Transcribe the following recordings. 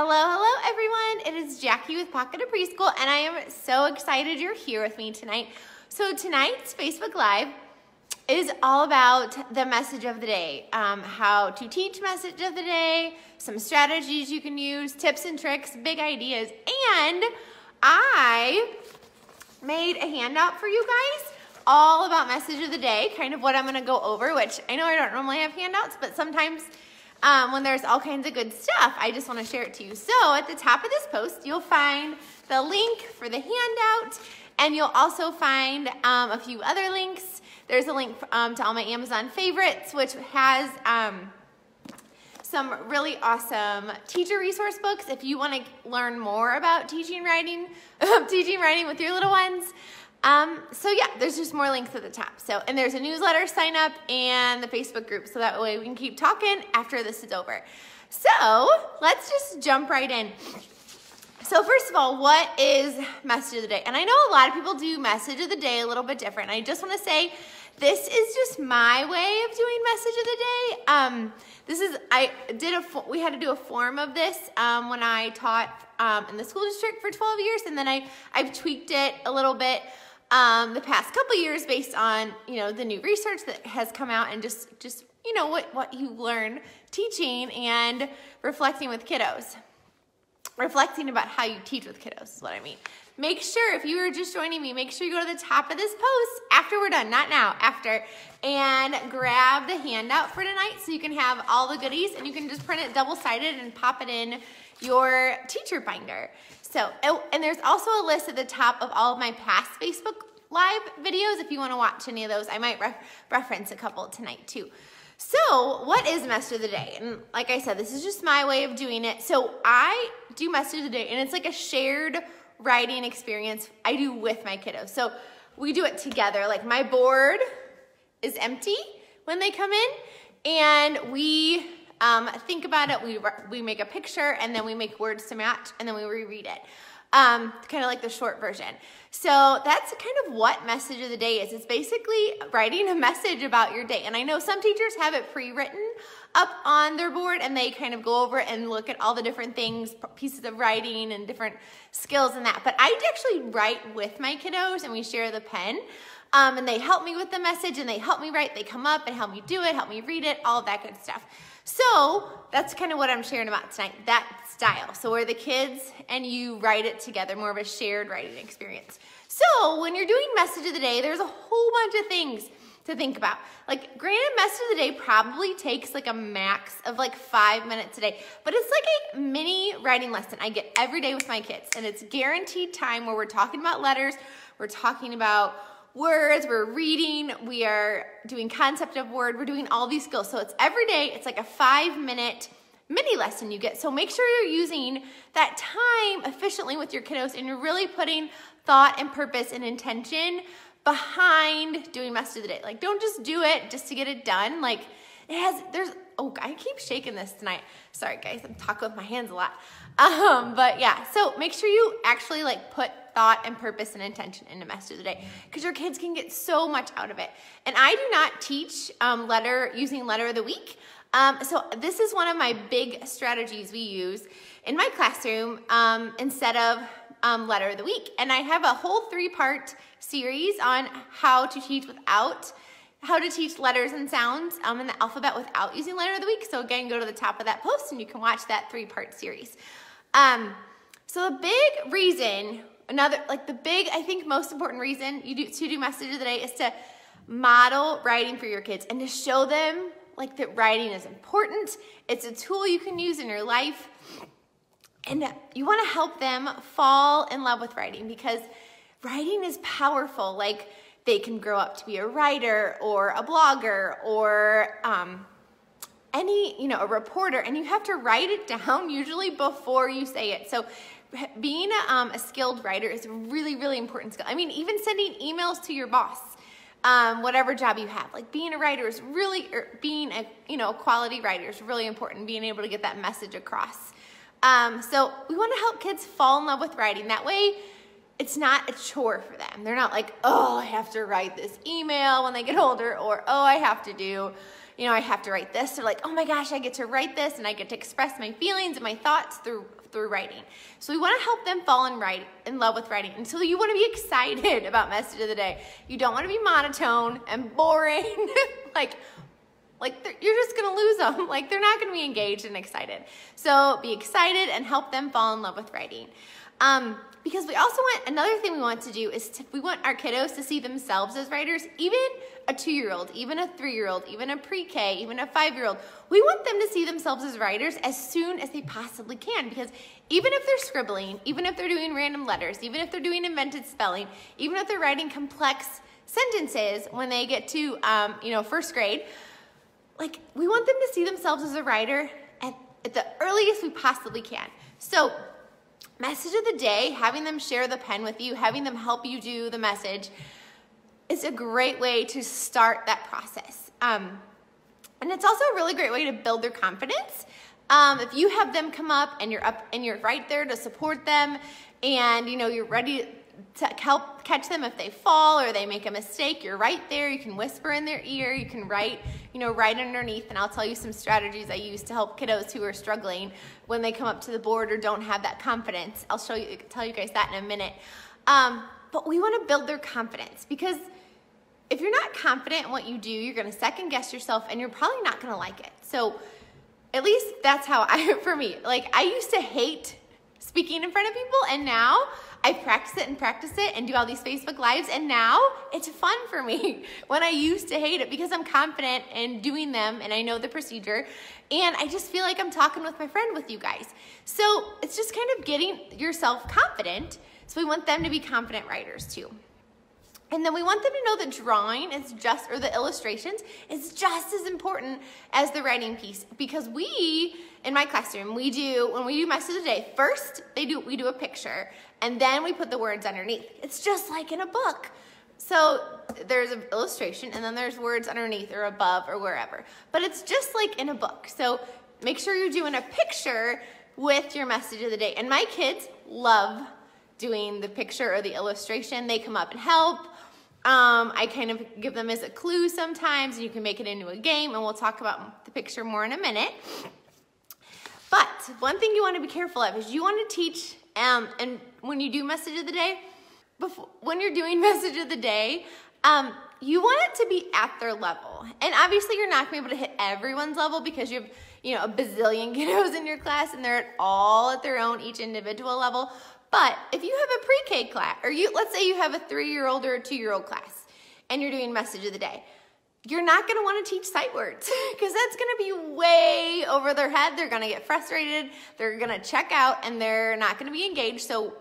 Hello, hello everyone. It is Jackie with Pocket of Preschool and I am so excited you're here with me tonight. So tonight's Facebook Live is all about the message of the day, um, how to teach message of the day, some strategies you can use, tips and tricks, big ideas, and I made a handout for you guys all about message of the day, kind of what I'm gonna go over, which I know I don't normally have handouts, but sometimes um, when there's all kinds of good stuff, I just wanna share it to you. So at the top of this post, you'll find the link for the handout, and you'll also find um, a few other links. There's a link um, to all my Amazon favorites, which has um, some really awesome teacher resource books if you want to learn more about teaching writing, teaching writing with your little ones. Um, so yeah, there's just more links at the top. So, and there's a newsletter sign up and the Facebook group. So that way we can keep talking after this is over. So let's just jump right in. So first of all, what is message of the day? And I know a lot of people do message of the day a little bit different. I just want to say this is just my way of doing message of the day. Um, this is, I did a, we had to do a form of this um, when I taught um, in the school district for 12 years and then I, I've tweaked it a little bit um, the past couple years based on, you know, the new research that has come out and just, just you know, what, what you learn teaching and reflecting with kiddos. Reflecting about how you teach with kiddos is what I mean. Make sure, if you are just joining me, make sure you go to the top of this post after we're done, not now, after, and grab the handout for tonight so you can have all the goodies and you can just print it double-sided and pop it in your teacher binder. So, oh, and there's also a list at the top of all of my past Facebook Live videos if you want to watch any of those. I might reference a couple tonight too. So, what is message of the day? And like I said, this is just my way of doing it. So, I do message of the day, and it's like a shared writing experience I do with my kiddos. So, we do it together. Like, my board is empty when they come in, and we um, think about it, we, we make a picture and then we make words to match and then we reread it. Um, kind of like the short version. So that's kind of what message of the day is. It's basically writing a message about your day. And I know some teachers have it pre-written up on their board and they kind of go over and look at all the different things, pieces of writing and different skills and that. But I actually write with my kiddos and we share the pen. Um, and they help me with the message and they help me write. They come up and help me do it, help me read it, all that good stuff. So that's kind of what I'm sharing about tonight, that style. So where the kids and you write it together, more of a shared writing experience. So when you're doing message of the day, there's a whole bunch of things to think about. Like granted message of the day probably takes like a max of like five minutes a day, but it's like a mini writing lesson I get every day with my kids. And it's guaranteed time where we're talking about letters, we're talking about words, we're reading, we are doing concept of word, we're doing all these skills. So it's every day, it's like a five minute mini lesson you get. So make sure you're using that time efficiently with your kiddos and you're really putting thought and purpose and intention behind doing message of the day. Like don't just do it just to get it done. Like it has, there's, oh, I keep shaking this tonight. Sorry guys, I'm talking with my hands a lot. Um, but yeah, so make sure you actually like put thought and purpose and intention into message of the day because your kids can get so much out of it. And I do not teach um, letter using letter of the week. Um, so this is one of my big strategies we use in my classroom um, instead of um, letter of the week. And I have a whole three-part series on how to teach without how to teach letters and sounds um, in the alphabet without using letter of the week. So again, go to the top of that post and you can watch that three-part series. Um, so the big reason another, like the big, I think most important reason you do to do message of the day is to model writing for your kids and to show them like that writing is important. It's a tool you can use in your life. And you want to help them fall in love with writing because writing is powerful. Like they can grow up to be a writer or a blogger or um, any, you know, a reporter, and you have to write it down usually before you say it. So being a, um, a skilled writer is a really, really important skill. I mean, even sending emails to your boss, um, whatever job you have, like being a writer is really, er, being a, you know, a quality writer is really important, being able to get that message across. Um, so we want to help kids fall in love with writing. That way, it's not a chore for them. They're not like, oh, I have to write this email when they get older, or oh, I have to do, you know, I have to write this. They're like, oh my gosh, I get to write this and I get to express my feelings and my thoughts through through writing. So we want to help them fall in write in love with writing. And so you want to be excited about message of the day. You don't want to be monotone and boring. like like you're just gonna lose them. Like they're not gonna be engaged and excited. So be excited and help them fall in love with writing. Um, because we also want another thing we want to do is to, we want our kiddos to see themselves as writers even a two-year-old even a three-year-old even a pre-k even a five-year-old we want them to see themselves as writers as soon as they possibly can because even if they're scribbling even if they're doing random letters even if they're doing invented spelling even if they're writing complex sentences when they get to um, you know first grade like we want them to see themselves as a writer at, at the earliest we possibly can so message of the day, having them share the pen with you, having them help you do the message, is a great way to start that process. Um, and it's also a really great way to build their confidence. Um, if you have them come up and you're up and you're right there to support them, and you know you're ready help catch them if they fall or they make a mistake, you're right there. You can whisper in their ear. You can write, you know, right underneath. And I'll tell you some strategies I use to help kiddos who are struggling when they come up to the board or don't have that confidence. I'll show you, tell you guys that in a minute. Um, but we want to build their confidence because if you're not confident in what you do, you're going to second guess yourself and you're probably not going to like it. So at least that's how I, for me, like I used to hate speaking in front of people and now I practice it and practice it and do all these Facebook Lives, and now it's fun for me when I used to hate it because I'm confident in doing them and I know the procedure, and I just feel like I'm talking with my friend with you guys. So it's just kind of getting yourself confident. So we want them to be confident writers too. And then we want them to know that drawing is just, or the illustrations is just as important as the writing piece because we, in my classroom, we do, when we do message of the day, first they do, we do a picture and then we put the words underneath. It's just like in a book. So there's an illustration and then there's words underneath or above or wherever. But it's just like in a book. So make sure you're doing a picture with your message of the day. And my kids love doing the picture or the illustration. They come up and help. Um, I kind of give them as a clue sometimes. You can make it into a game, and we'll talk about the picture more in a minute. But one thing you want to be careful of is you want to teach, um, and when you do message of the day, before, when you're doing message of the day, um, you want it to be at their level. And obviously, you're not going to be able to hit everyone's level because you have, you know, a bazillion kiddos in your class, and they're all at their own each individual level. But if you have a pre-K class, or you let's say you have a three-year-old or a two-year-old class, and you're doing message of the day, you're not gonna wanna teach sight words because that's gonna be way over their head. They're gonna get frustrated, they're gonna check out, and they're not gonna be engaged. So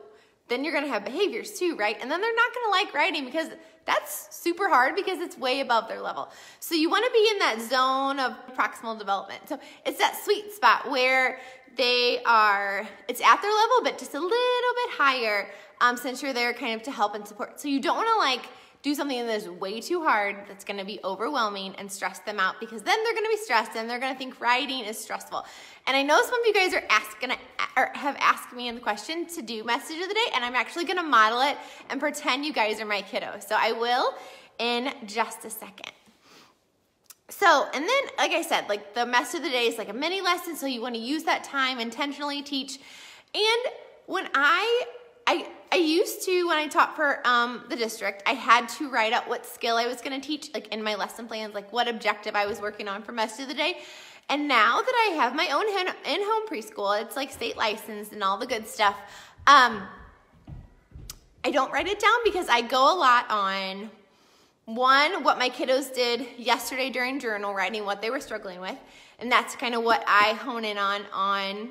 then you're gonna have behaviors too, right? And then they're not gonna like writing because that's super hard because it's way above their level. So you wanna be in that zone of proximal development. So it's that sweet spot where they are, it's at their level, but just a little bit higher um, since you're there kind of to help and support. So you don't wanna like do something that is way too hard, that's gonna be overwhelming and stress them out because then they're gonna be stressed and they're gonna think writing is stressful. And I know some of you guys are asking, or have asked me in the question to do message of the day, and I'm actually gonna model it and pretend you guys are my kiddo. So I will in just a second. So, and then, like I said, like the mess of the day is like a mini lesson, so you want to use that time intentionally teach. And when I, I, I used to, when I taught for um, the district, I had to write out what skill I was going to teach, like in my lesson plans, like what objective I was working on for mess of the day. And now that I have my own in-home preschool, it's like state licensed and all the good stuff. Um, I don't write it down because I go a lot on one, what my kiddos did yesterday during journal writing, what they were struggling with. And that's kind of what I hone in on on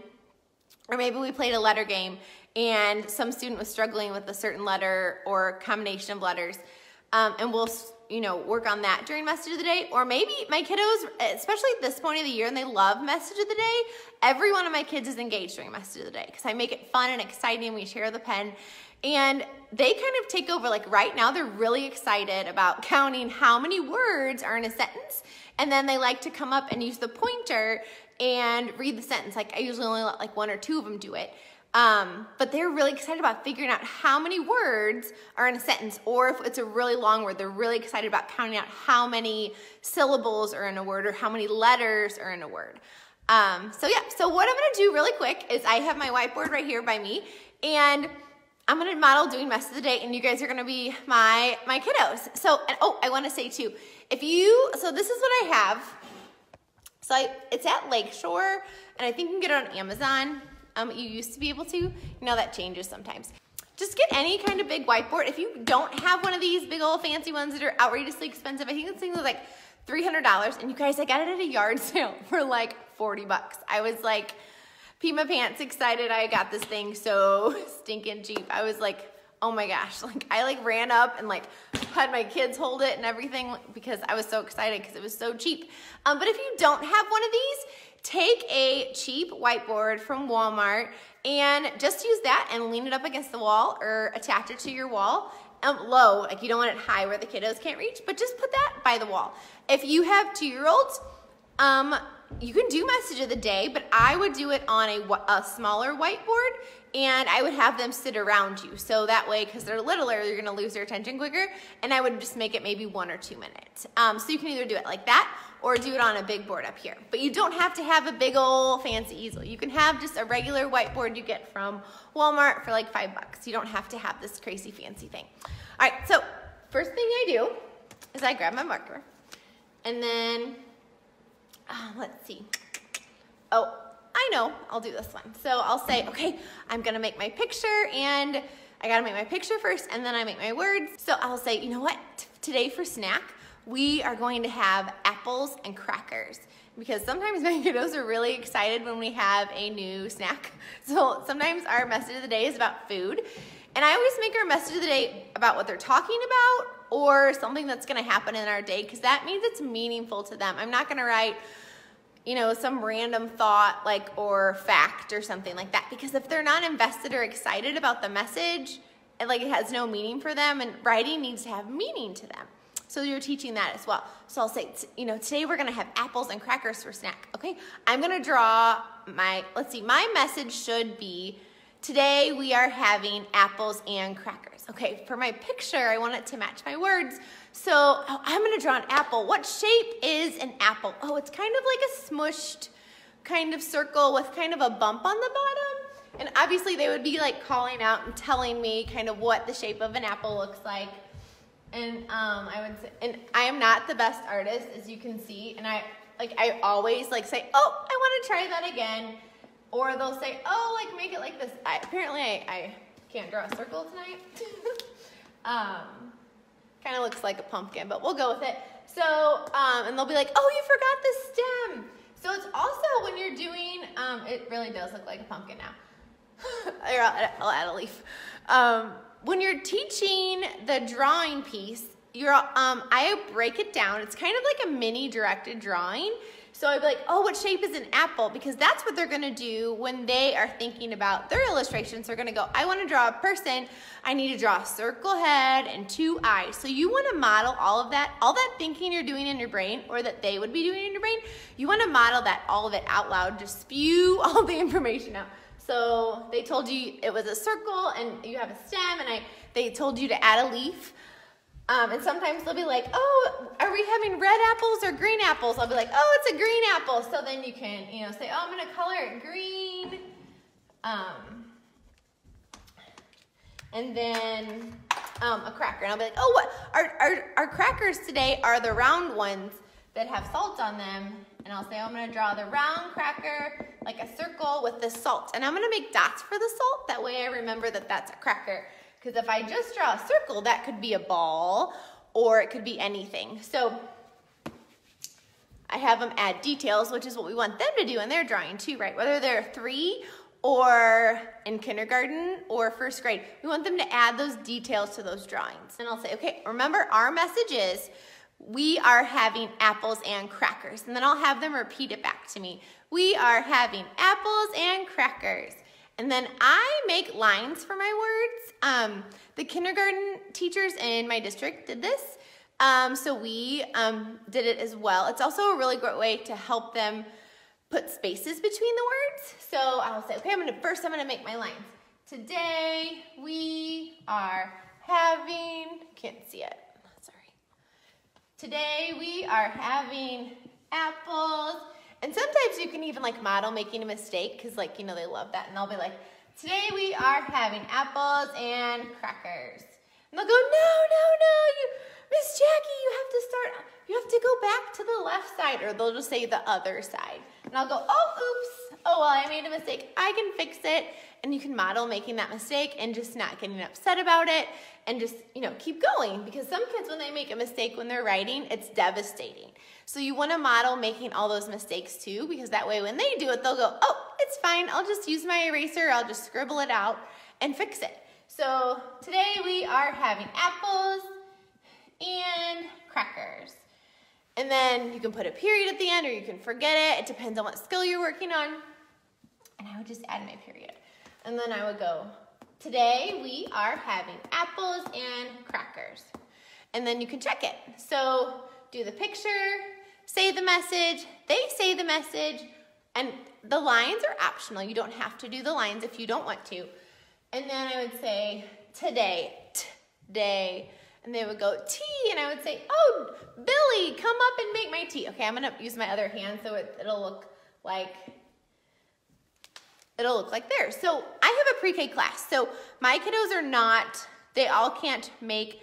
or maybe we played a letter game and some student was struggling with a certain letter or combination of letters. Um, and we'll, you know, work on that during message of the day. Or maybe my kiddos, especially at this point of the year and they love message of the day, every one of my kids is engaged during message of the day because I make it fun and exciting. We share the pen. And they kind of take over. Like right now, they're really excited about counting how many words are in a sentence And then they like to come up and use the pointer and read the sentence. Like I usually only let like one or two of them do it. Um, but they're really excited about figuring out how many words are in a sentence, or if it's a really long word, they're really excited about counting out how many syllables are in a word or how many letters are in a word. Um, so yeah, so what I'm gonna do really quick is I have my whiteboard right here by me, and I'm gonna model doing mess of the day, and you guys are gonna be my my kiddos. So, and oh, I want to say too, if you, so this is what I have. So I, it's at Lakeshore, and I think you can get it on Amazon. Um, you used to be able to. You know that changes sometimes. Just get any kind of big whiteboard. If you don't have one of these big old fancy ones that are outrageously expensive, I think this thing was like $300. And you guys, I got it at a yard sale for like 40 bucks. I was like, my pants excited I got this thing so stinking cheap. I was like, oh my gosh, like I like ran up and like had my kids hold it and everything because I was so excited because it was so cheap. Um, but if you don't have one of these, take a cheap whiteboard from Walmart and just use that and lean it up against the wall or attach it to your wall um, low, like you don't want it high where the kiddos can't reach, but just put that by the wall. If you have two-year-olds, um, you can do message of the day, but I would do it on a, a smaller whiteboard and I would have them sit around you. So that way, because they're littler, you're gonna lose their attention quicker, and I would just make it maybe one or two minutes. Um, so you can either do it like that or do it on a big board up here. But you don't have to have a big old fancy easel. You can have just a regular whiteboard you get from Walmart for like five bucks. You don't have to have this crazy fancy thing. All right, so first thing I do is I grab my marker and then, uh, let's see. Oh, I know, I'll do this one. So I'll say, okay, I'm gonna make my picture and I gotta make my picture first and then I make my words. So I'll say, you know what, today for snack, we are going to have apples and crackers because sometimes my kiddos are really excited when we have a new snack. So sometimes our message of the day is about food. And I always make our message of the day about what they're talking about or something that's gonna happen in our day because that means it's meaningful to them. I'm not gonna write, you know, some random thought like or fact or something like that because if they're not invested or excited about the message, and like it has no meaning for them and writing needs to have meaning to them. So you're teaching that as well. So I'll say, you know, today we're gonna have apples and crackers for snack, okay? I'm gonna draw my, let's see, my message should be, today we are having apples and crackers. Okay, for my picture, I want it to match my words. So oh, I'm gonna draw an apple. What shape is an apple? Oh, it's kind of like a smushed kind of circle with kind of a bump on the bottom. And obviously they would be like calling out and telling me kind of what the shape of an apple looks like. And um, I would say, and I am not the best artist, as you can see. And I, like, I always like say, oh, I want to try that again. Or they'll say, oh, like make it like this. I, apparently, I, I can't draw a circle tonight. um, kind of looks like a pumpkin, but we'll go with it. So, um, and they'll be like, oh, you forgot the stem. So it's also when you're doing, um, it really does look like a pumpkin now. I'll, I'll add a leaf. Um, when you're teaching the drawing piece, you're, um, I break it down. It's kind of like a mini directed drawing. So I'd be like, oh, what shape is an apple? Because that's what they're gonna do when they are thinking about their illustrations. They're gonna go, I wanna draw a person. I need to draw a circle head and two eyes. So you wanna model all of that, all that thinking you're doing in your brain or that they would be doing in your brain, you wanna model that, all of it out loud. Just spew all the information out. So they told you it was a circle and you have a stem and I they told you to add a leaf. Um, and sometimes they'll be like, oh, are we having red apples or green apples? I'll be like, oh, it's a green apple. So then you can, you know, say, oh, I'm gonna color it green. Um, and then um, a cracker. And I'll be like, oh, what? Our, our, our crackers today are the round ones that have salt on them. And I'll say, oh, I'm gonna draw the round cracker like a circle with the salt. And I'm gonna make dots for the salt. That way I remember that that's a cracker. Because if I just draw a circle, that could be a ball or it could be anything. So I have them add details, which is what we want them to do in their drawing too, right? Whether they're three or in kindergarten or first grade, we want them to add those details to those drawings. And I'll say, okay, remember our message is we are having apples and crackers. And then I'll have them repeat it back to me. We are having apples and crackers. And then I make lines for my words. Um, the kindergarten teachers in my district did this. Um, so we um, did it as well. It's also a really great way to help them put spaces between the words. So I'll say, okay, I'm gonna, first I'm gonna make my lines. Today we are having, can't see it, sorry. Today we are having apples. And sometimes you can even like model making a mistake because like, you know, they love that. And they'll be like, today we are having apples and crackers. And they'll go, no, no, no, you, Miss Jackie, you have to start, you have to go back to the left side, or they'll just say the other side. And I'll go, oh, oops, oh, well, I made a mistake. I can fix it. And you can model making that mistake and just not getting upset about it and just, you know, keep going. Because some kids, when they make a mistake when they're writing, it's devastating. So you want to model making all those mistakes too, because that way when they do it, they'll go, oh, it's fine. I'll just use my eraser. I'll just scribble it out and fix it. So today we are having apples and crackers. And then you can put a period at the end or you can forget it. It depends on what skill you're working on. And I would just add my period. And then I would go, today we are having apples and crackers. And then you can check it. So do the picture, say the message, they say the message, and the lines are optional. You don't have to do the lines if you don't want to. And then I would say, today, today. And they would go, tea. And I would say, oh, Billy, come up and make my tea. Okay, I'm gonna use my other hand so it, it'll look like, it'll look like theirs. So I have a pre-K class. So my kiddos are not, they all can't make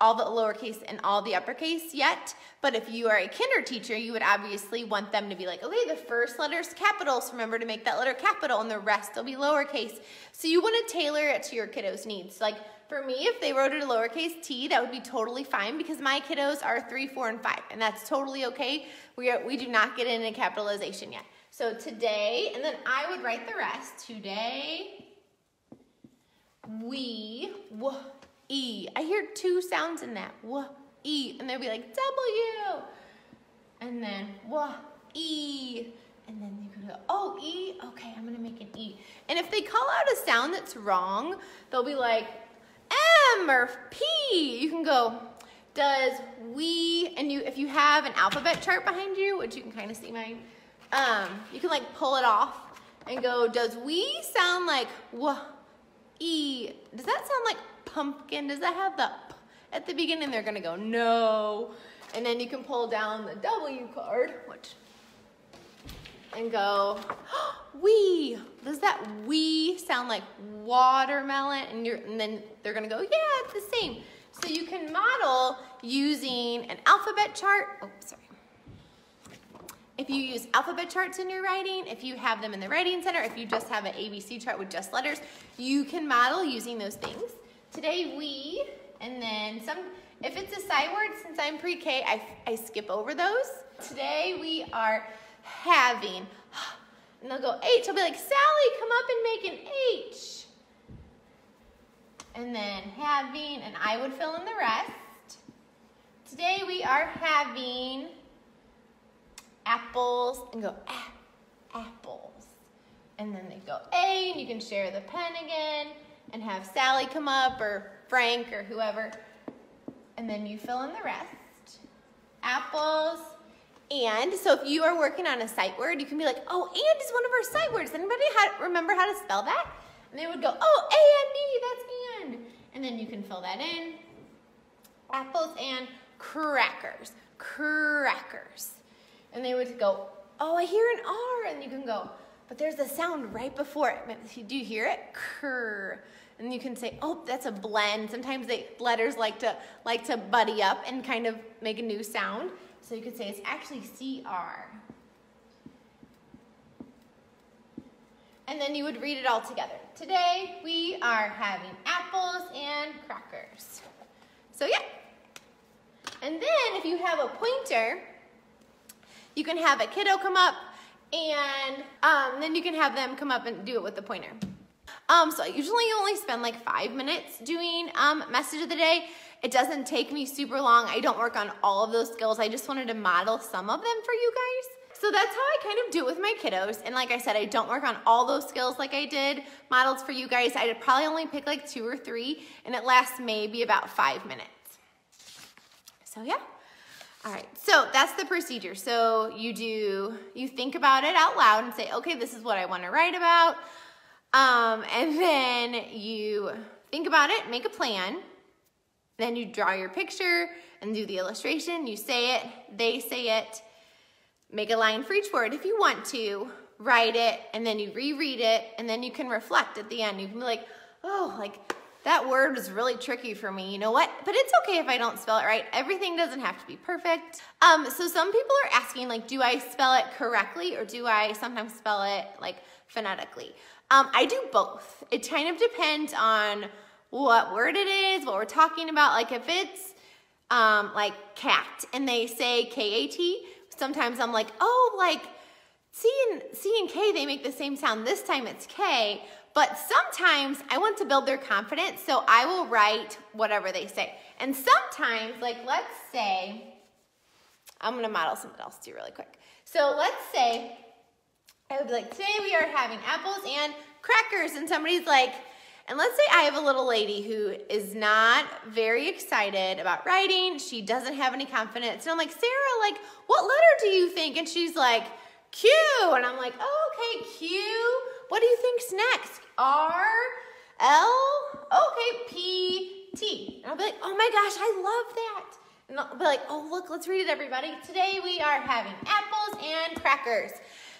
all the lowercase and all the uppercase yet. But if you are a kinder teacher, you would obviously want them to be like, okay, the first letter is capital, so remember to make that letter capital, and the rest will be lowercase. So you want to tailor it to your kiddos' needs. Like for me, if they wrote it a lowercase t, that would be totally fine because my kiddos are three, four, and five, and that's totally okay. We, are, we do not get into capitalization yet. So today, and then I would write the rest. Today, we, E. I hear two sounds in that. W, E. And they'll be like, W. And then W, E. And then they go, oh, E? Okay, I'm gonna make an E. And if they call out a sound that's wrong, they'll be like, M or P. You can go, does we, and you, if you have an alphabet chart behind you, which you can kind of see mine, um, you can like pull it off and go, does we sound like w, e? Does that sound like pumpkin, does that have the p at the beginning? They're gonna go, no. And then you can pull down the W card, which, and go, we. Does that we sound like watermelon? And, you're, and then they're gonna go, yeah, it's the same. So you can model using an alphabet chart. Oh, sorry. If you use alphabet charts in your writing, if you have them in the writing center, if you just have an ABC chart with just letters, you can model using those things. Today we, and then some, if it's a sight word, since I'm pre-K, I, I skip over those. Today we are having, and they'll go H. I'll be like, Sally, come up and make an H. And then having, and I would fill in the rest. Today we are having apples, and go ah, apples. And then they go A, and you can share the pen again and have Sally come up or Frank or whoever. And then you fill in the rest. Apples. And so if you are working on a sight word, you can be like, oh, and is one of our sight words. Anybody remember how to spell that? And they would go, oh, A-N-D, that's and. And then you can fill that in. Apples and crackers. Crackers. And they would go, oh, I hear an R. And you can go, but there's a sound right before it. Do you hear it? Cur. And you can say, oh, that's a blend. Sometimes the letters like to like to buddy up and kind of make a new sound. So you could say it's actually CR. And then you would read it all together. Today we are having apples and crackers. So yeah. And then if you have a pointer, you can have a kiddo come up and um, then you can have them come up and do it with the pointer. Um, so I usually only spend like five minutes doing um, message of the day. It doesn't take me super long. I don't work on all of those skills. I just wanted to model some of them for you guys. So that's how I kind of do it with my kiddos. And like I said, I don't work on all those skills like I did models for you guys. I'd probably only pick like two or three and it lasts maybe about five minutes. So yeah. All right, so that's the procedure. So you do, you think about it out loud and say, okay, this is what I wanna write about. Um, and then you think about it, make a plan. Then you draw your picture and do the illustration. You say it, they say it. Make a line for each word if you want to. Write it, and then you reread it, and then you can reflect at the end. You can be like, oh, like that word was really tricky for me. You know what? But it's okay if I don't spell it right. Everything doesn't have to be perfect. Um, so some people are asking like, do I spell it correctly or do I sometimes spell it like phonetically? Um, I do both. It kind of depends on what word it is, what we're talking about. Like if it's um, like cat and they say K-A-T, sometimes I'm like, oh, like C and, C and K, they make the same sound. This time it's K, but sometimes I want to build their confidence, so I will write whatever they say. And sometimes, like let's say, I'm gonna model something else too really quick. So let's say, I would be like, today we are having apples and crackers, and somebody's like, and let's say I have a little lady who is not very excited about writing. She doesn't have any confidence. And I'm like, Sarah, like, what letter do you think? And she's like, Q. And I'm like, oh, okay, Q. What do you think's next? R, L, okay, P, T. And I'll be like, oh my gosh, I love that. And I'll be like, oh, look, let's read it, everybody. Today we are having apples and crackers.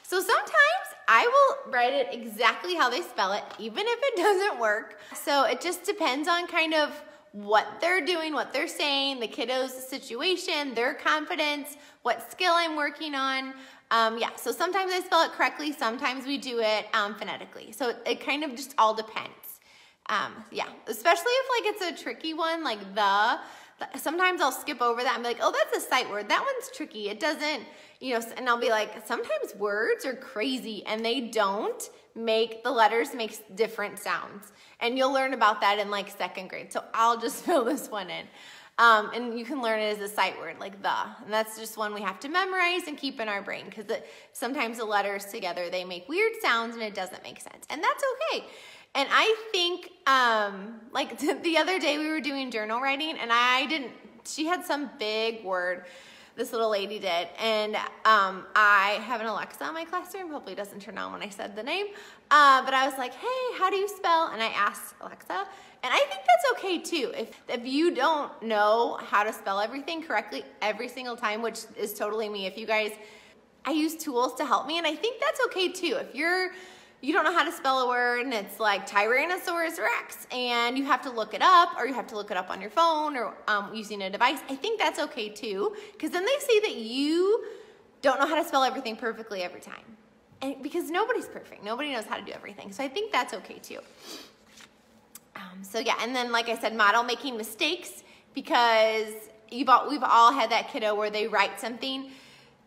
So sometimes I will write it exactly how they spell it, even if it doesn't work. So it just depends on kind of what they're doing, what they're saying, the kiddo's situation, their confidence, what skill I'm working on. Um, yeah, so sometimes I spell it correctly, sometimes we do it um, phonetically. So it, it, kind of just all depends. Um, yeah, especially if like it's a tricky one, like the, sometimes I'll skip over that and be like, oh, that's a sight word. That one's tricky. It doesn't, you know, and I'll be like, sometimes words are crazy and they don't make, the letters make different sounds. And you'll learn about that in like second grade. So I'll just fill this one in. Um, and you can learn it as a sight word, like the. And that's just one we have to memorize and keep in our brain because sometimes the letters together, they make weird sounds and it doesn't make sense. And that's okay. And I think, um, like the other day we were doing journal writing and I didn't, she had some big word, this little lady did. And um, I have an Alexa in my classroom, hopefully doesn't turn on when I said the name. Uh, but I was like, hey, how do you spell? And I asked Alexa. And I think that's okay too. If, if you don't know how to spell everything correctly every single time, which is totally me, if you guys, I use tools to help me and I think that's okay too. If you're you don't know how to spell a word and it's like Tyrannosaurus Rex and you have to look it up or you have to look it up on your phone or um, using a device, I think that's okay too because then they say that you don't know how to spell everything perfectly every time. And because nobody's perfect. Nobody knows how to do everything. So I think that's okay too. Um, so yeah, and then like I said, model making mistakes because you've all, we've all had that kiddo where they write something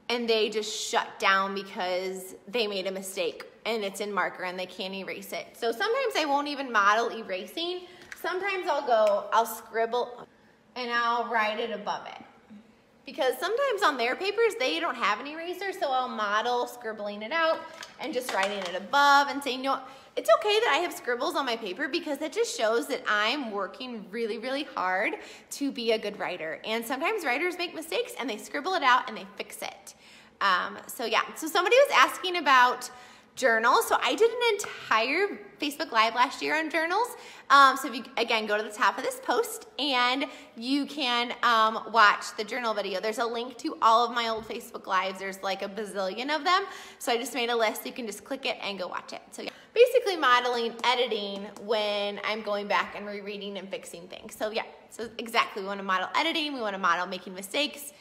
and they just shut down because they made a mistake and it's in marker and they can't erase it. So sometimes I won't even model erasing. Sometimes I'll go, I'll scribble and I'll write it above it. Because sometimes on their papers, they don't have an eraser, so I'll model scribbling it out and just writing it above and saying, no, it's okay that I have scribbles on my paper because that just shows that I'm working really, really hard to be a good writer. And sometimes writers make mistakes and they scribble it out and they fix it. Um, so yeah, so somebody was asking about journals. So I did an entire Facebook Live last year on journals. Um, so if you, again, go to the top of this post and you can um, watch the journal video. There's a link to all of my old Facebook Lives. There's like a bazillion of them. So I just made a list. You can just click it and go watch it. So yeah, basically modeling, editing when I'm going back and rereading and fixing things. So yeah, so exactly. We want to model editing. We want to model making mistakes.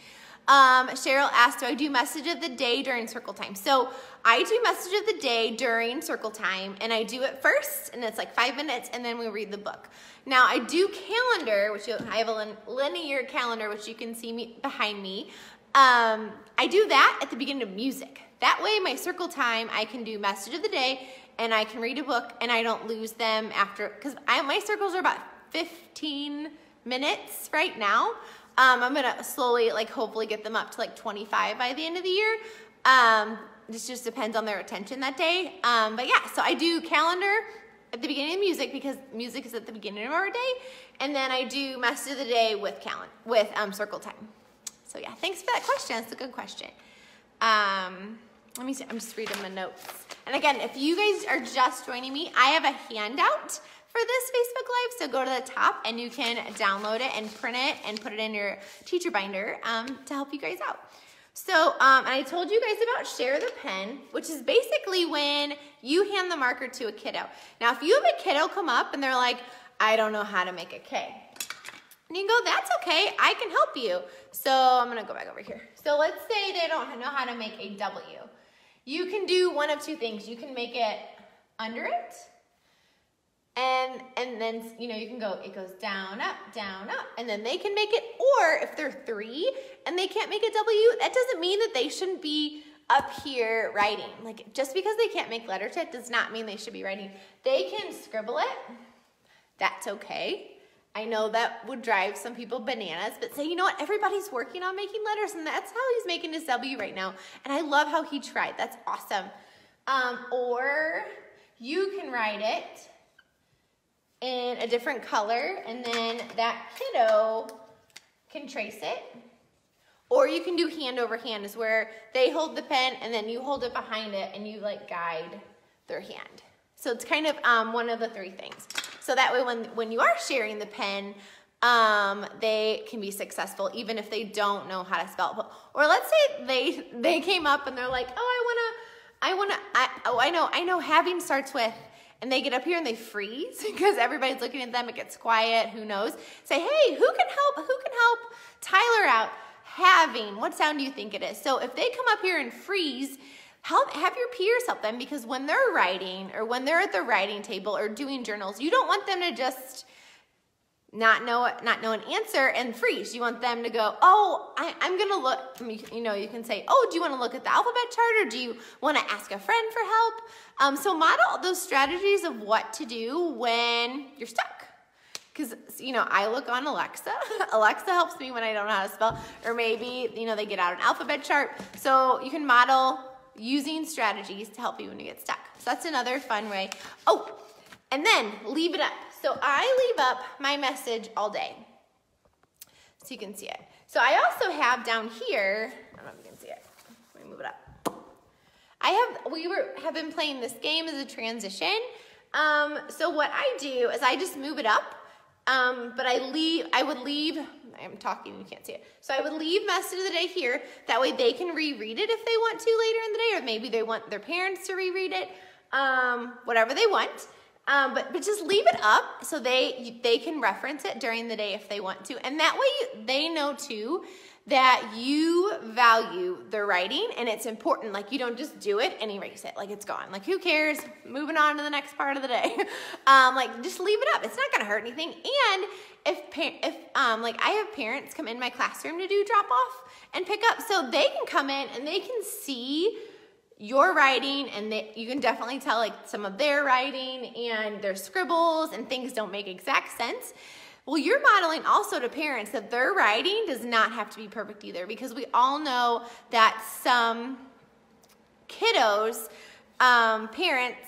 Um, Cheryl asked, do I do message of the day during circle time? So I do message of the day during circle time and I do it first and it's like five minutes and then we read the book. Now I do calendar, which I have a linear calendar, which you can see me behind me. Um, I do that at the beginning of music. That way my circle time, I can do message of the day and I can read a book and I don't lose them after, because my circles are about 15 minutes right now. Um, I'm gonna slowly, like, hopefully get them up to like 25 by the end of the year. Um, this just depends on their attention that day. Um, but yeah, so I do calendar at the beginning of music because music is at the beginning of our day. And then I do of the day with calendar, with um, circle time. So yeah, thanks for that question. That's a good question. Um, let me see, I'm just reading the notes. And again, if you guys are just joining me, I have a handout for this Facebook Live. So go to the top and you can download it and print it and put it in your teacher binder um, to help you guys out. So, um, I told you guys about share the pen, which is basically when you hand the marker to a kiddo. Now, if you have a kiddo come up and they're like, I don't know how to make a K. And you can go, that's okay, I can help you. So I'm gonna go back over here. So let's say they don't know how to make a W. You can do one of two things. You can make it under it, and and then you know you can go it goes down up down up and then they can make it or if they're three and they can't make a w that doesn't mean that they shouldn't be up here writing like just because they can't make letter set does not mean they should be writing they can scribble it that's okay I know that would drive some people bananas, but say, you know what, everybody's working on making letters, and that's how he's making his W right now. And I love how he tried. That's awesome. Um, or you can write it in a different color and then that kiddo can trace it. Or you can do hand over hand is where they hold the pen and then you hold it behind it and you like guide their hand. So it's kind of um, one of the three things. So that way when, when you are sharing the pen, um, they can be successful even if they don't know how to spell. Or let's say they they came up and they're like, oh, I wanna, I wanna, I, oh, I know, I know having starts with and they get up here and they freeze because everybody's looking at them, it gets quiet, who knows? Say, hey, who can help, who can help Tyler out? Having, what sound do you think it is? So if they come up here and freeze, help have your peers help them because when they're writing or when they're at the writing table or doing journals, you don't want them to just not know not know an answer and freeze. You want them to go, oh, I, am gonna look. You know, you can say, oh, do you want to look at the alphabet chart or do you want to ask a friend for help? Um, so model those strategies of what to do when you're stuck. Because you know, I look on Alexa. Alexa helps me when I don't know how to spell, or maybe you know they get out an alphabet chart. So you can model using strategies to help you when you get stuck. So that's another fun way. Oh, and then leave it up. So I leave up my message all day. So you can see it. So I also have down here, I don't know if you can see it. Let me move it up. I have, we were, have been playing this game as a transition. Um, so what I do is I just move it up, um, but I leave, I would leave, I'm talking, you can't see it. So I would leave message of the day here. That way they can reread it if they want to later in the day, or maybe they want their parents to reread it, um, whatever they want. Um, but, but just leave it up so they, they can reference it during the day if they want to. And that way you, they know too that you value the writing and it's important. Like you don't just do it and erase it. Like it's gone. Like who cares? Moving on to the next part of the day. um, like just leave it up. It's not gonna hurt anything. And if, if um, like I have parents come in my classroom to do drop off and pick up so they can come in and they can see your writing and they, you can definitely tell like some of their writing and their scribbles and things don't make exact sense. Well, you're modeling also to parents that their writing does not have to be perfect either because we all know that some kiddos, um, parents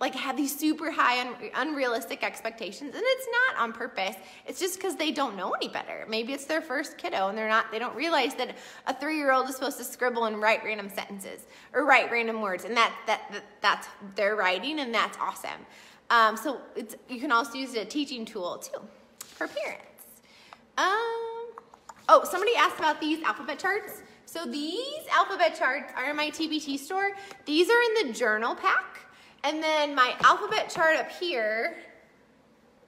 like have these super high un unrealistic expectations and it's not on purpose. It's just because they don't know any better. Maybe it's their first kiddo and they're not they don't realize that a three-year-old is supposed to scribble and write random sentences or write random words and that, that, that that's their writing and that's awesome. Um, so it's you can also use it as a teaching tool too for parents. Um, oh somebody asked about these alphabet charts. So these alphabet charts are in my TpT store. These are in the journal pack and then my alphabet chart up here,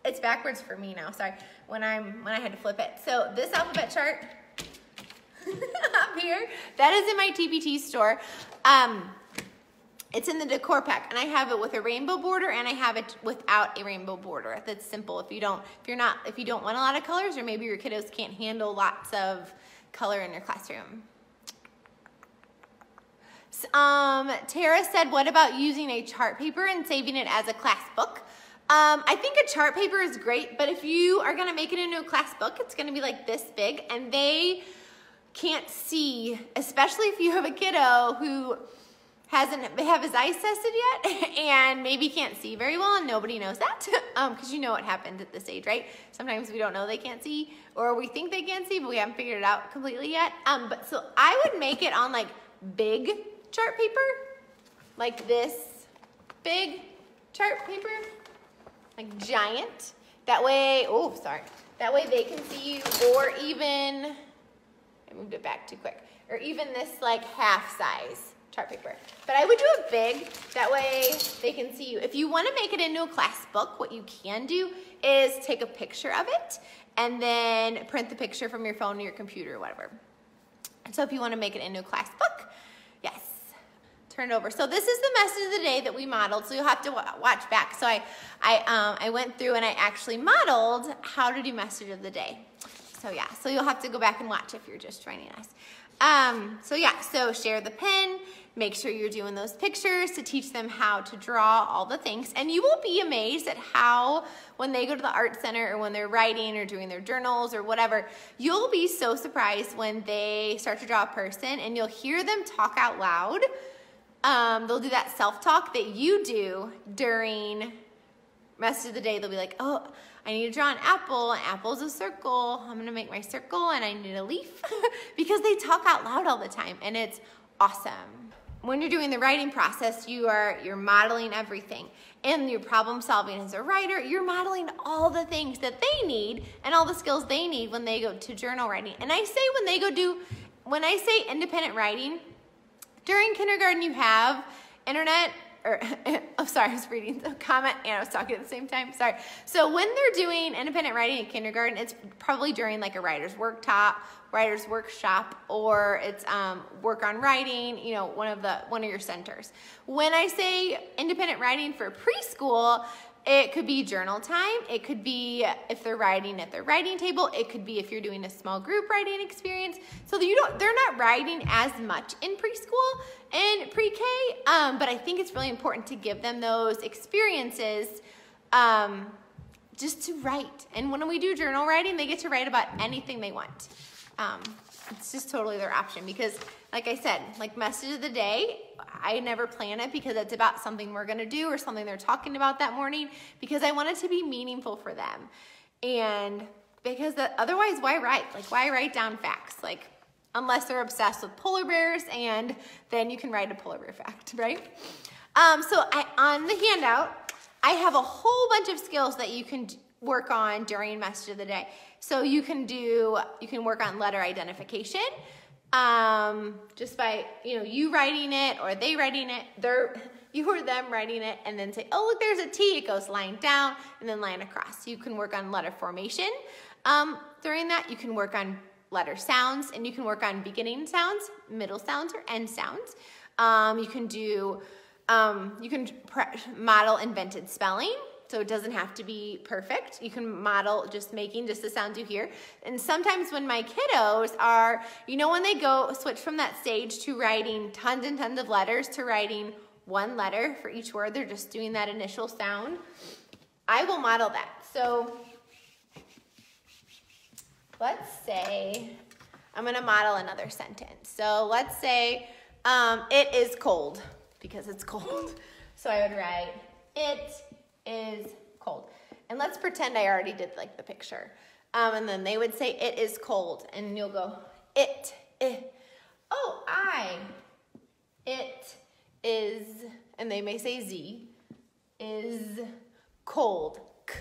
it's backwards for me now, sorry, when I'm when I had to flip it. So this alphabet chart up here, that is in my TpT store. Um, it's in the decor pack and I have it with a rainbow border and I have it without a rainbow border. That's simple. If you don't, if you're not, if you don't want a lot of colors or maybe your kiddos can't handle lots of color in your classroom. Um, Tara said, what about using a chart paper and saving it as a class book? Um, I think a chart paper is great, but if you are gonna make it into a class book, it's gonna be like this big and they can't see, especially if you have a kiddo who hasn't have his eyes tested yet and maybe can't see very well and nobody knows that because um, you know what happened at this age right sometimes we don't know they can't see or we think they can't see but we haven't figured it out completely yet um, but so I would make it on like big chart paper like this big chart paper like giant that way oh sorry that way they can see you or even I moved it back too quick or even this like half size chart paper. But I would do it big, that way they can see you. If you wanna make it into a class book, what you can do is take a picture of it and then print the picture from your phone or your computer or whatever. So if you wanna make it into a class book, turn it over. So this is the message of the day that we modeled, so you'll have to watch back. So I, I, um, I went through and I actually modeled how to do message of the day. So yeah, so you'll have to go back and watch if you're just joining us. Um, so yeah, so share the pin, make sure you're doing those pictures to teach them how to draw all the things. And you will be amazed at how when they go to the art center or when they're writing or doing their journals or whatever, you'll be so surprised when they start to draw a person and you'll hear them talk out loud. Um, they'll do that self-talk that you do during rest of the day. They'll be like, oh, I need to draw an apple. An apple's a circle. I'm gonna make my circle and I need a leaf because they talk out loud all the time and it's awesome. When you're doing the writing process, you are you're modeling everything. And your problem solving as a writer, you're modeling all the things that they need and all the skills they need when they go to journal writing. And I say when they go do, when I say independent writing, during kindergarten you have internet or oh, sorry, I was reading the comment and I was talking at the same time. Sorry. So when they're doing independent writing in kindergarten, it's probably during like a writer's worktop, writer's workshop, or it's um, work on writing. You know, one of the one of your centers. When I say independent writing for preschool, it could be journal time. It could be if they're writing at their writing table. It could be if you're doing a small group writing experience. So you don't, they're not writing as much in preschool and pre-K, um, but I think it's really important to give them those experiences um, just to write. And when we do journal writing, they get to write about anything they want. Um, it's just totally their option because like I said, like message of the day, I never plan it because it's about something we're gonna do or something they're talking about that morning because I want it to be meaningful for them. And because the, otherwise, why write? Like, why write down facts? Like, unless they're obsessed with polar bears, and then you can write a polar bear fact, right? Um, so I, on the handout, I have a whole bunch of skills that you can work on during message of the day. So you can do, you can work on letter identification um, just by, you know, you writing it or they writing it, they're, you or them writing it and then say, oh, look, there's a T. It goes line down and then line across. You can work on letter formation. Um, during that, you can work on letter sounds and you can work on beginning sounds, middle sounds, or end sounds. Um, you can do, um, you can model invented spelling. So it doesn't have to be perfect. You can model just making just the sounds you hear. And sometimes when my kiddos are, you know, when they go switch from that stage to writing tons and tons of letters to writing one letter for each word, they're just doing that initial sound. I will model that. So let's say, I'm gonna model another sentence. So let's say, um, it is cold because it's cold. So I would write, it is cold. And let's pretend I already did like the picture. Um, and then they would say, it is cold. And you'll go, it, it. Oh, I. It is, and they may say Z, is cold. K,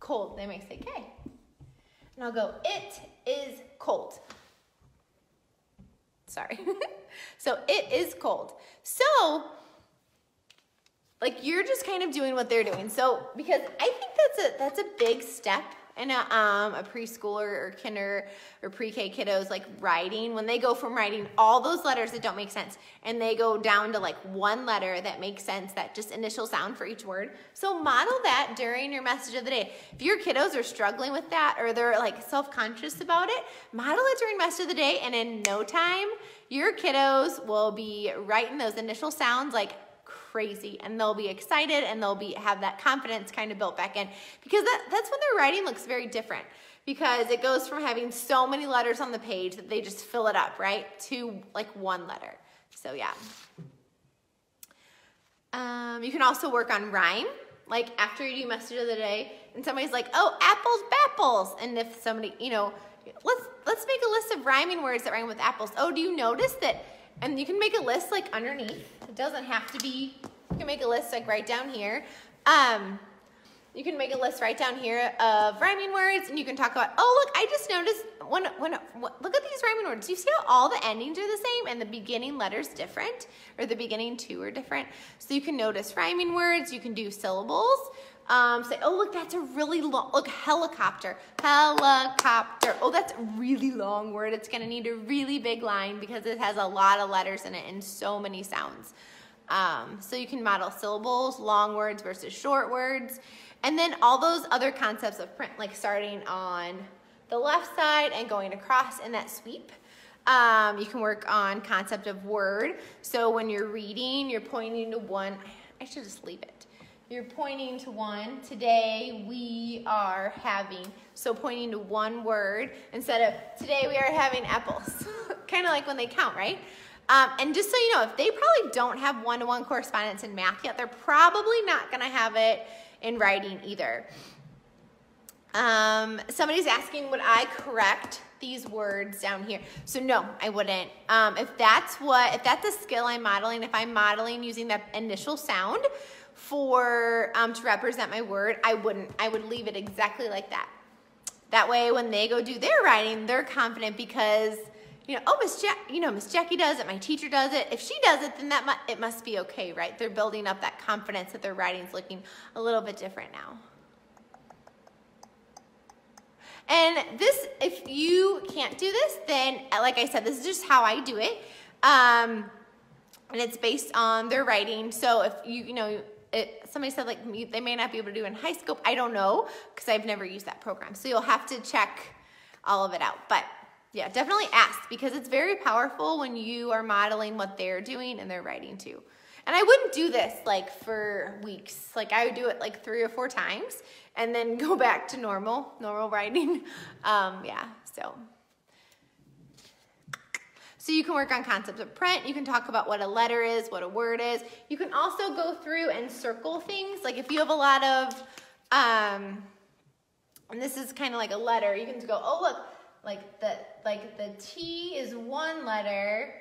cold. They may say K. And I'll go, it is cold. Sorry. so it is cold. So like you're just kind of doing what they're doing. So because I think that's a that's a big step in a, um, a preschooler or kinder or pre-K kiddos like writing. When they go from writing all those letters that don't make sense and they go down to like one letter that makes sense that just initial sound for each word. So model that during your message of the day. If your kiddos are struggling with that or they're like self-conscious about it model it during message of the day and in no time your kiddos will be writing those initial sounds like crazy and they'll be excited and they'll be have that confidence kind of built back in because that, that's when their writing looks very different because it goes from having so many letters on the page that they just fill it up, right, to like one letter. So yeah. Um, you can also work on rhyme, like after you do message of the day, and somebody's like, "Oh, apples, bapples," and if somebody, you know, let's let's make a list of rhyming words that rhyme with apples. Oh, do you notice that? And you can make a list like underneath. It doesn't have to be. You can make a list like right down here. Um, you can make a list right down here of rhyming words, and you can talk about. Oh, look! I just noticed when when look at these rhyming words. You see how all the endings are the same and the beginning letters different, or the beginning two are different. So you can notice rhyming words. You can do syllables. Um, say, oh, look, that's a really long, look, helicopter, helicopter. Oh, that's a really long word. It's gonna need a really big line because it has a lot of letters in it and so many sounds. Um, so you can model syllables, long words versus short words. And then all those other concepts of print, like starting on the left side and going across in that sweep. Um, you can work on concept of word. So when you're reading, you're pointing to one, I should just leave it you're pointing to one. Today we are having, so pointing to one word instead of today we are having apples. kind of like when they count, right? Um, and just so you know, if they probably don't have one-to-one correspondence in math yet, they're probably not gonna have it in writing either. Um, somebody's asking, would I correct these words down here? So no, I wouldn't. Um, if that's what, if that's a skill I'm modeling, if I'm modeling using that initial sound, for um, to represent my word, I wouldn't. I would leave it exactly like that. That way, when they go do their writing, they're confident because you know, oh, Miss Jack, you know, Miss Jackie does it, my teacher does it. If she does it, then that mu- it must be okay, right? They're building up that confidence that their writing's looking a little bit different now. And this, if you can't do this, then like I said, this is just how I do it. Um, and it's based on their writing. So if you, you know, it, somebody said like they may not be able to do in HighScope. I don't know because I've never used that program. So you'll have to check all of it out. But yeah, definitely ask because it's very powerful when you are modeling what they're doing and they're writing too. And I wouldn't do this like for weeks. Like I would do it like three or four times and then go back to normal, normal writing. Um, yeah, so so you can work on concepts of print. You can talk about what a letter is, what a word is. You can also go through and circle things. Like if you have a lot of, um, and this is kind of like a letter, you can go, oh look, like the, like the T is one letter,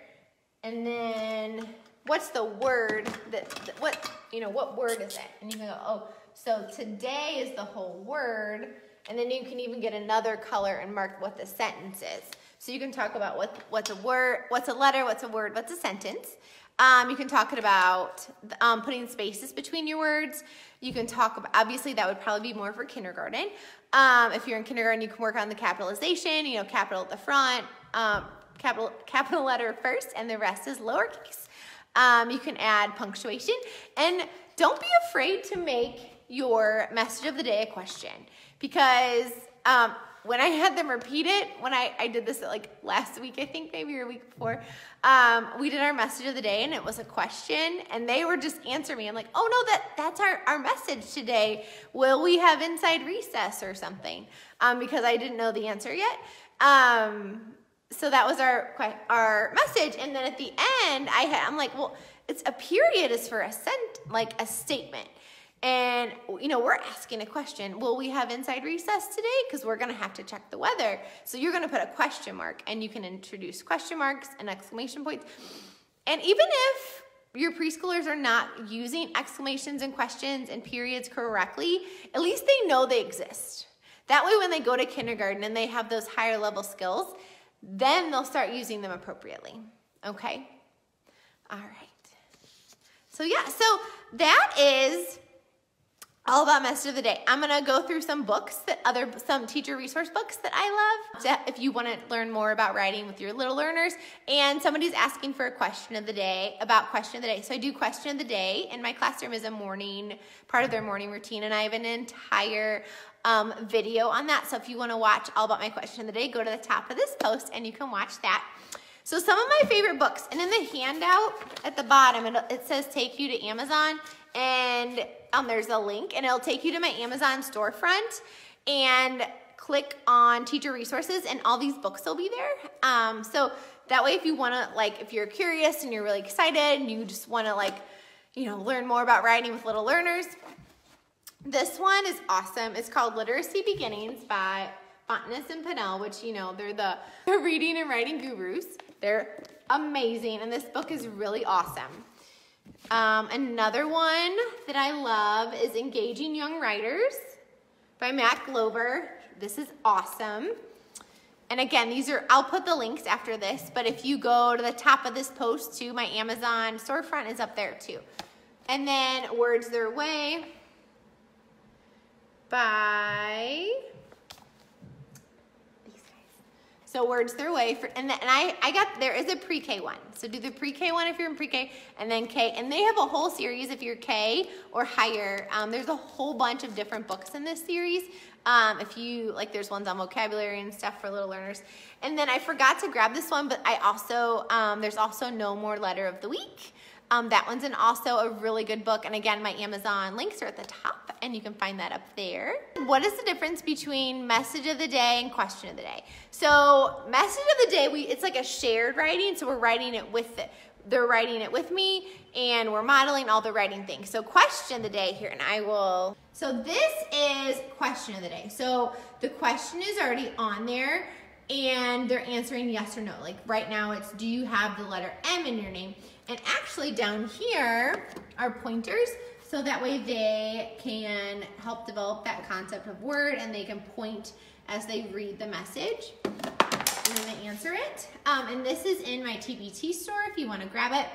and then what's the word that, what, you know, what word is it? And you can go, oh, so today is the whole word, and then you can even get another color and mark what the sentence is. So you can talk about what, what's a word, what's a letter, what's a word, what's a sentence. Um, you can talk about um, putting spaces between your words. You can talk about, obviously that would probably be more for kindergarten. Um, if you're in kindergarten, you can work on the capitalization, you know, capital at the front, um, capital, capital letter first, and the rest is lowercase. Um, you can add punctuation, and don't be afraid to make your message of the day a question because um, when I had them repeat it, when I, I did this like last week, I think maybe or a week before, um, we did our message of the day and it was a question and they were just answering me. I'm like, oh no, that, that's our, our message today. Will we have inside recess or something? Um, because I didn't know the answer yet. Um, so that was our, our message. And then at the end, I had, I'm like, well, it's a period is for a sent, like a statement. And, you know, we're asking a question. Will we have inside recess today? Because we're going to have to check the weather. So you're going to put a question mark and you can introduce question marks and exclamation points. And even if your preschoolers are not using exclamations and questions and periods correctly, at least they know they exist. That way, when they go to kindergarten and they have those higher level skills, then they'll start using them appropriately. Okay? All right. So, yeah, so that is all about message of the day. I'm gonna go through some books that other some teacher resource books that I love. If you want to learn more about writing with your little learners, and somebody's asking for a question of the day about question of the day. So I do question of the day in my classroom is a morning part of their morning routine, and I have an entire um, video on that. So if you want to watch all about my question of the day, go to the top of this post and you can watch that. So some of my favorite books, and in the handout at the bottom, it, it says take you to Amazon and um, there's a link and it'll take you to my Amazon storefront and click on teacher resources and all these books will be there. Um, so that way if you wanna like, if you're curious and you're really excited and you just wanna like, you know, learn more about writing with little learners. This one is awesome. It's called Literacy Beginnings by Fountas and Pinnell, which, you know, they're the they're reading and writing gurus. They're amazing, and this book is really awesome. Um, another one that I love is Engaging Young Writers by Matt Glover. This is awesome. And again, these are, I'll put the links after this, but if you go to the top of this post too, my Amazon storefront is up there too. And then Words Their Way by So words their way for, and, the, and I, I got, there is a pre-K one. So do the pre-K one if you're in pre-K, and then K, and they have a whole series if you're K or higher. Um, there's a whole bunch of different books in this series. Um, if you, like there's ones on vocabulary and stuff for little learners. And then I forgot to grab this one, but I also, um, there's also No More Letter of the Week. Um, that one's an also a really good book. And again, my Amazon links are at the top and you can find that up there. What is the difference between message of the day and question of the day? So message of the day, we it's like a shared writing. So we're writing it with it. They're writing it with me and we're modeling all the writing things. So question of the day here, and I will, so this is question of the day. So the question is already on there and they're answering yes or no. Like right now it's, do you have the letter M in your name? And actually down here are pointers so that way they can help develop that concept of word and they can point as they read the message and then they answer it. Um, and this is in my TpT store if you wanna grab it.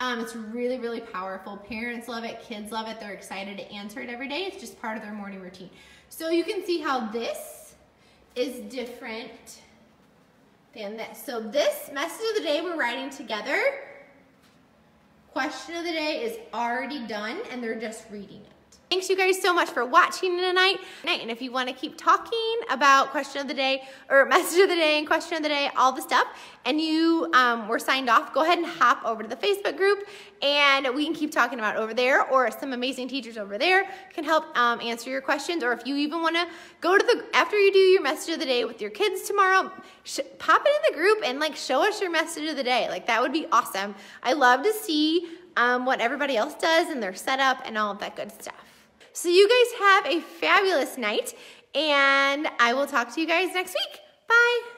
Um, it's really, really powerful. Parents love it, kids love it. They're excited to answer it every day. It's just part of their morning routine. So you can see how this is different than this. So this message of the day we're writing together question of the day is already done and they're just reading. Thanks you guys so much for watching tonight. And if you want to keep talking about question of the day or message of the day and question of the day, all the stuff, and you um, were signed off, go ahead and hop over to the Facebook group and we can keep talking about over there or some amazing teachers over there can help um, answer your questions. Or if you even want to go to the, after you do your message of the day with your kids tomorrow, pop it in the group and like show us your message of the day. Like that would be awesome. I love to see um, what everybody else does and their setup and all of that good stuff. So you guys have a fabulous night, and I will talk to you guys next week. Bye.